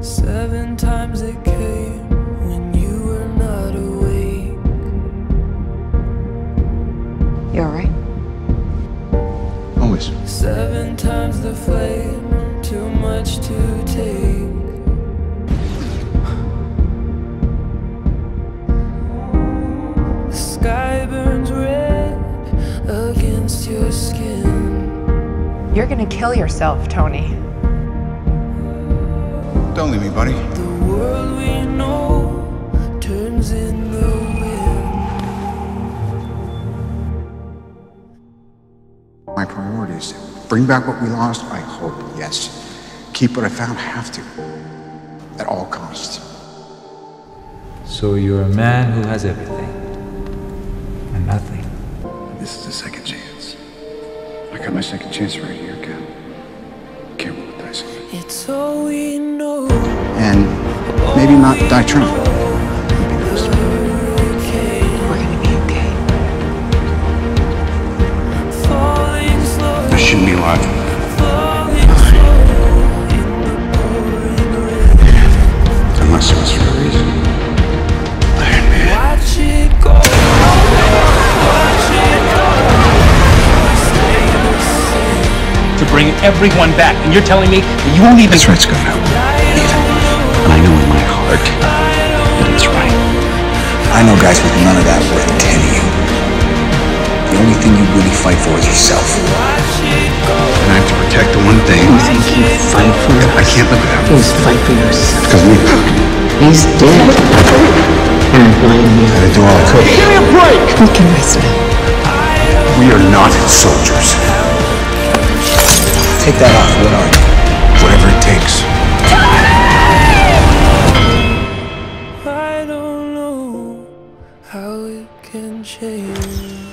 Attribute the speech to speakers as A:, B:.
A: Seven times it came when you were not awake.
B: You alright?
C: Always.
A: Seven times the flame, too much to take. The sky burns red against your skin.
B: You're gonna kill yourself, Tony.
C: Don't leave me, buddy.
A: The world we know turns in the wind.
C: My priorities. Bring back what we lost? I hope, yes. Keep what I found? Have to. At all costs.
D: So you're a man who has everything and nothing.
C: This is a second chance. I got my second chance right here, Ken. Can't roll the dice.
A: It's all we know.
C: And maybe not die trying.
B: We're gonna be okay.
A: Falling
C: This shouldn't be alive.
A: falling slow in the pouring.
C: Unless it was for a reason. Iron Man.
A: Watch it go. Watch it go. Stay the same.
E: to bring everyone back, and you're telling me that you won't even.
C: That's right, Scott. I know guys with none of that worth ten of you. The only thing you really fight for is yourself. And I have to protect the one thing.
F: You think you fight for
C: I can't live without.
F: You fight for yourself.
C: Because we
F: He's dead. And I blame you.
C: had to do all I could.
F: We can rest now.
C: We are not soldiers. Take that off. What are you?
A: 天气。